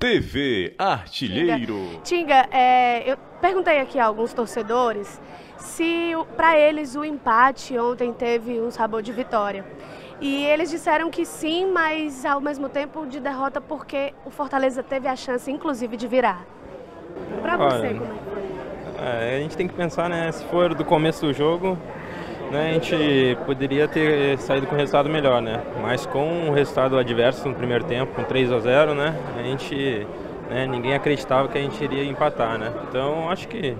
TV Artilheiro. Tinga, é, eu perguntei aqui a alguns torcedores se para eles o empate ontem teve um sabor de vitória. E eles disseram que sim, mas ao mesmo tempo de derrota porque o Fortaleza teve a chance, inclusive, de virar. Para você, como é que foi? É, a gente tem que pensar, né? Se for do começo do jogo, né, a gente poderia ter saído com um resultado melhor, né? Mas com o resultado adverso no primeiro tempo, com 3 a 0, né? A gente, né, ninguém acreditava que a gente iria empatar, né? Então, acho que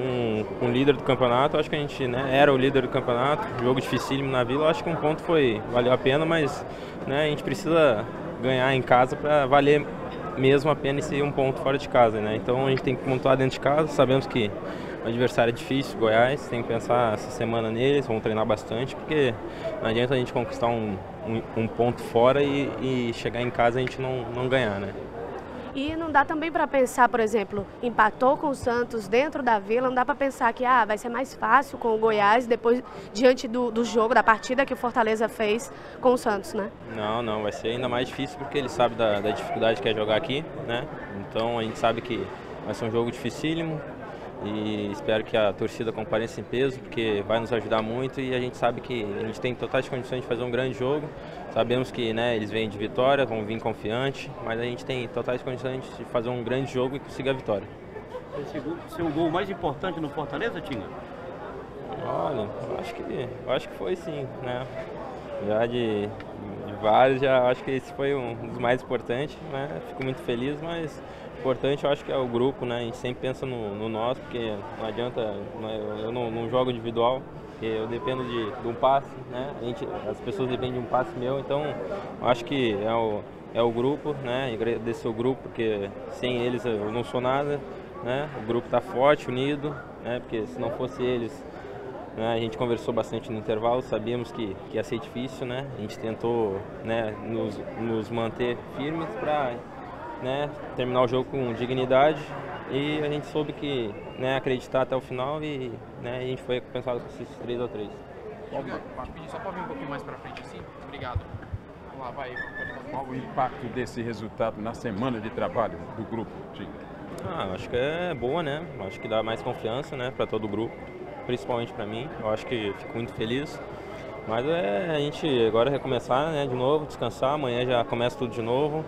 um, um líder do campeonato, acho que a gente né, era o líder do campeonato, jogo dificílimo na Vila, acho que um ponto foi valeu a pena, mas né, a gente precisa ganhar em casa para valer mesmo a pena esse um ponto fora de casa, né? Então a gente tem que pontuar dentro de casa, sabemos que o adversário é difícil, Goiás, tem que pensar essa semana neles, vamos treinar bastante, porque não adianta a gente conquistar um, um, um ponto fora e, e, chegar em casa a gente não, não ganhar, né? E não dá também para pensar, por exemplo, empatou com o Santos dentro da Vila, não dá para pensar que ah, vai ser mais fácil com o Goiás depois diante do, do jogo, da partida que o Fortaleza fez com o Santos, né? Não, não, vai ser ainda mais difícil porque ele sabe da, da dificuldade que é jogar aqui, né? Então a gente sabe que vai ser um jogo dificílimo, e espero que a torcida compareça em peso, porque vai nos ajudar muito e a gente sabe que a gente tem totais condições de fazer um grande jogo. Sabemos que né, eles vêm de vitória, vão vir confiante, mas a gente tem totais condições de fazer um grande jogo e conseguir a vitória. Esse gol, o gol mais importante no Fortaleza, Tinga? Olha, eu acho que, eu acho que foi sim, né? Já de vários, já acho que esse foi um dos mais importantes, né? Fico muito feliz, mas importante eu acho que é o grupo, né? A gente sempre pensa no, no nosso, porque não adianta, né? eu não, não, jogo individual, eu dependo de, de, um passe, né? A gente, as pessoas dependem de um passe meu, então acho que é o, é o grupo, né? Agradecer o grupo, porque sem eles eu não sou nada, né? O grupo está forte, unido, né? Porque se não fosse eles, né? a gente conversou bastante no intervalo, sabíamos que, que ia ser difícil, né? A gente tentou né, nos, nos manter firmes para né, terminar o jogo com dignidade e a gente soube que né, acreditar até o final e né, a gente foi recompensado com esses 3 a 3 só para vir um pouquinho mais para frente assim. Obrigado. Vamos lá, vai. Qual o impacto desse resultado na semana de trabalho do grupo, Tinga? Ah, acho que é boa, né? Acho que dá mais confiança, né, para todo o grupo, principalmente para mim. Eu acho que fico muito feliz. Mas é a gente agora recomeçar, né, de novo, descansar. Amanhã já começa tudo de novo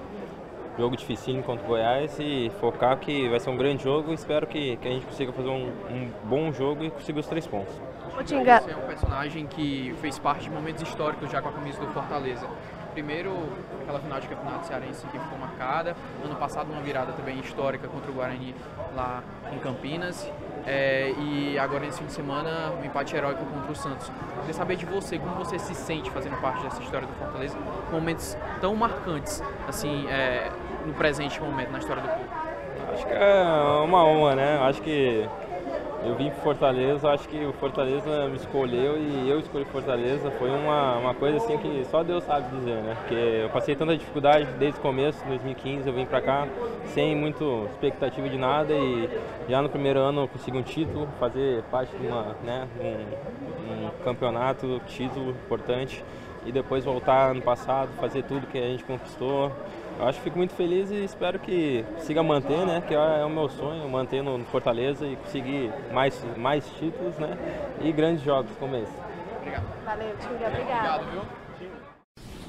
jogo dificílimo contra o Goiás e focar que vai ser um grande jogo e espero que, que a gente consiga fazer um, um bom jogo e consiga os três pontos. Você é um personagem que fez parte de momentos históricos já com a camisa do Fortaleza. Primeiro, aquela final de campeonato cearense que ficou marcada. Ano passado, uma virada também histórica contra o Guarani lá em Campinas. É, e agora, nesse fim de semana, um empate heróico contra o Santos. Queria saber de você, como você se sente fazendo parte dessa história do Fortaleza, momentos tão marcantes, assim, é, no presente momento, na história do clube. Acho que é uma honra, né? Acho que eu vim para Fortaleza, acho que o Fortaleza me escolheu e eu escolhi Fortaleza. Foi uma, uma coisa assim que só Deus sabe dizer, né? Porque eu passei tanta dificuldade desde o começo, 2015, eu vim para cá sem muito expectativa de nada e já no primeiro ano eu consegui um título, fazer parte de uma, né, um, um campeonato, título importante e depois voltar ano passado, fazer tudo que a gente conquistou. Eu acho que fico muito feliz e espero que siga manter, né? Que é o meu sonho, manter no Fortaleza e conseguir mais, mais títulos, né? E grandes jogos como esse. Obrigado. Valeu, Tinga. Obrigado. Obrigado, viu?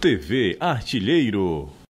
TV Artilheiro.